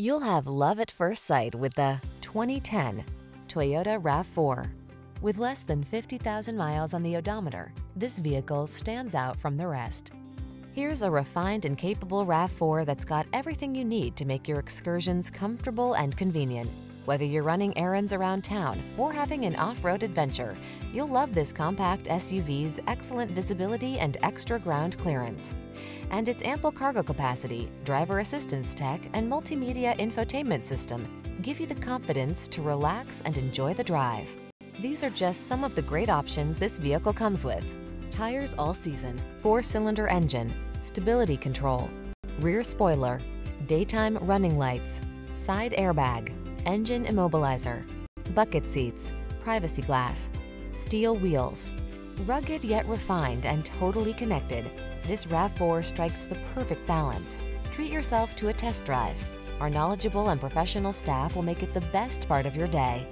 You'll have love at first sight with the 2010 Toyota RAV4. With less than 50,000 miles on the odometer, this vehicle stands out from the rest. Here's a refined and capable RAV4 that's got everything you need to make your excursions comfortable and convenient. Whether you're running errands around town or having an off-road adventure, you'll love this compact SUV's excellent visibility and extra ground clearance. And its ample cargo capacity, driver assistance tech, and multimedia infotainment system give you the confidence to relax and enjoy the drive. These are just some of the great options this vehicle comes with. Tires all season, four-cylinder engine, stability control, rear spoiler, daytime running lights, side airbag, engine immobilizer, bucket seats, privacy glass, steel wheels. Rugged yet refined and totally connected, this RAV4 strikes the perfect balance. Treat yourself to a test drive. Our knowledgeable and professional staff will make it the best part of your day.